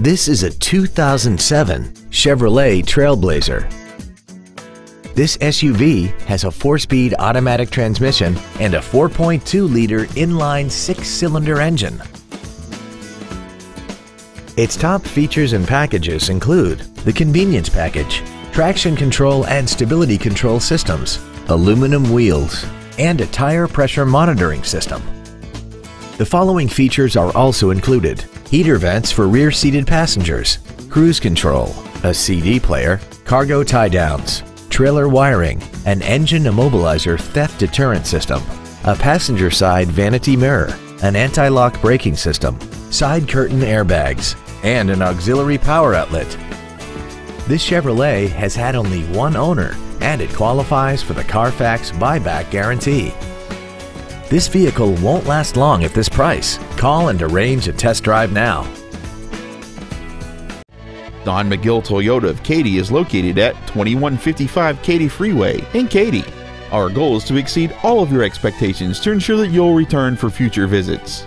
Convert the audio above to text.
This is a 2007 Chevrolet Trailblazer. This SUV has a four-speed automatic transmission and a 4.2-liter inline six-cylinder engine. Its top features and packages include the convenience package, traction control and stability control systems, aluminum wheels, and a tire pressure monitoring system. The following features are also included. Heater vents for rear-seated passengers, cruise control, a CD player, cargo tie-downs, trailer wiring, an engine immobilizer theft deterrent system, a passenger side vanity mirror, an anti-lock braking system, side curtain airbags, and an auxiliary power outlet. This Chevrolet has had only one owner and it qualifies for the Carfax buyback guarantee. This vehicle won't last long at this price. Call and arrange a test drive now. Don McGill Toyota of Katy is located at 2155 Katy Freeway in Katy. Our goal is to exceed all of your expectations to ensure that you'll return for future visits.